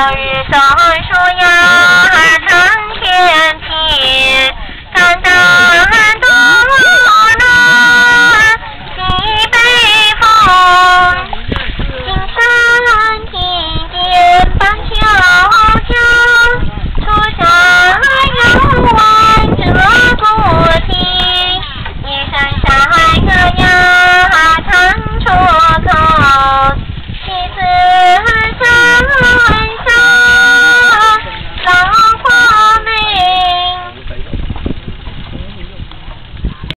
trời soi soi nhau